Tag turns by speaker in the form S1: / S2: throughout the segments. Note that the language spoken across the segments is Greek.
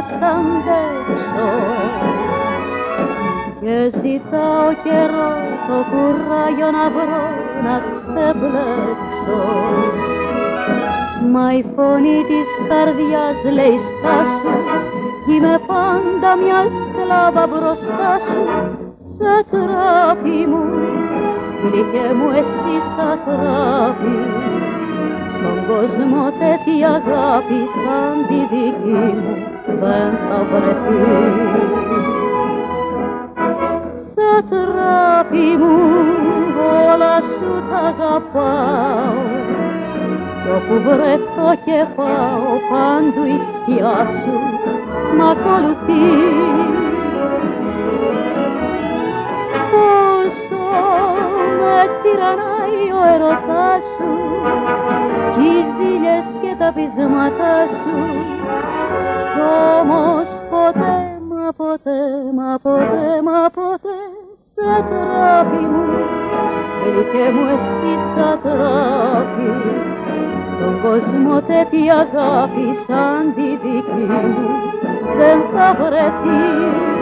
S1: σ' αντέξω και ζητάω καιρό το κουράγιο να βρω να ξεμπλέξω. Μα η φωνή της καρδιάς λέει στάσου Είμαι πάντα μια σκλάβα μπροστά σου. Σα τράπη μου, γλυκέ μου εσύ σαν τράπη Στον κόσμο τέτοια αγάπη σαν τη δική μου δεν θα βρεθεί. Σαν τράπη μου όλα σου τα αγαπάω. Κι όπου βρεθώ και πάω πάντου η σκιά σου μ' ακολουθεί τυραννάει ο ερωτάς σου κι οι ζήλες και τα πείσματά σου. Κι όμως ποτέ, μα ποτέ, μα ποτέ, μα ποτέ σε τράπη μου. Και μου εσύ σαν τράπη στον κόσμο τέτοια αγάπη σαν τη δική μου. Δεν θα βρεθεί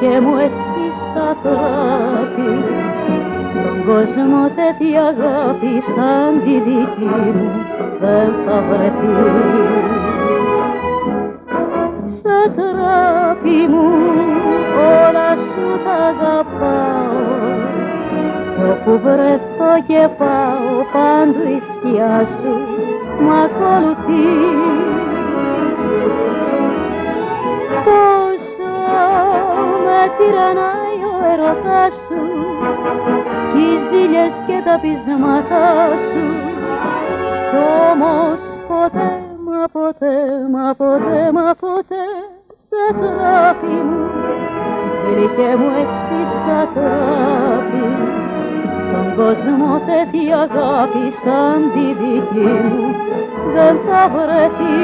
S1: και μου εσύ σαν τράπη στον κόσμο τέτοια αγάπη σαν τη δική μου δεν θα βρεθεί. Σαν τράπη μου όλα σου τα αγαπάω. Όπου βρεθώ και πάω πάντου η σκιά σου μ' ακολουθεί τυραννάει ο ερωτάς σου κι οι ζήλες και τα πείσματά σου κι όμως ποτέ, μα ποτέ, μα ποτέ, μα ποτέ σε τράπη μου γλυκέ μου εσύ σαν τράπη στον κόσμο τέτοια αγάπη σαν τη δική μου δεν θα βρεθεί